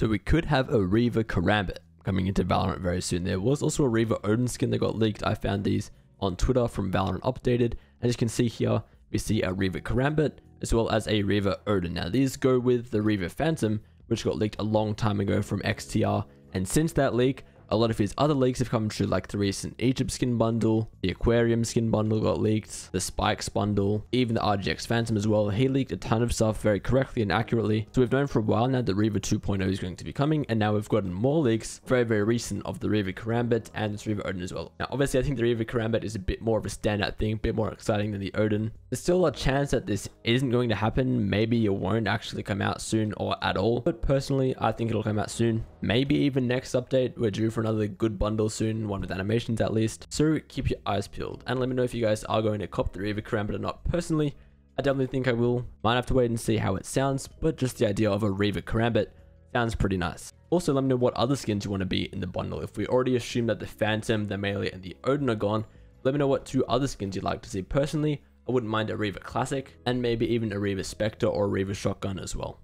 So we could have a Reaver Karambit coming into Valorant very soon. There was also a Reaver Odin skin that got leaked. I found these on Twitter from Valorant Updated. And As you can see here, we see a Reaver Karambit as well as a Reaver Odin. Now these go with the Reaver Phantom, which got leaked a long time ago from XTR. And since that leak, a lot of his other leaks have come true, like the recent Egypt skin bundle, the Aquarium skin bundle got leaked, the Spikes bundle, even the RGX Phantom as well. He leaked a ton of stuff very correctly and accurately. So we've known for a while now that Reaver 2.0 is going to be coming, and now we've gotten more leaks, very, very recent, of the Reaver Karambit and this Reaver Odin as well. Now, obviously, I think the Reaver Karambit is a bit more of a standout thing, a bit more exciting than the Odin. There's still a chance that this isn't going to happen. Maybe it won't actually come out soon or at all. But personally, I think it'll come out soon. Maybe even next update. We're due for another good bundle soon, one with animations at least. So keep your eyes peeled and let me know if you guys are going to cop the Reaver Karambit or not. Personally, I definitely think I will. Might have to wait and see how it sounds, but just the idea of a Reaver Karambit sounds pretty nice. Also, let me know what other skins you want to be in the bundle. If we already assume that the Phantom, the Melee, and the Odin are gone, let me know what two other skins you'd like to see. Personally, I wouldn't mind a Reaver Classic, and maybe even a Reaver Spectre or a Reaver Shotgun as well.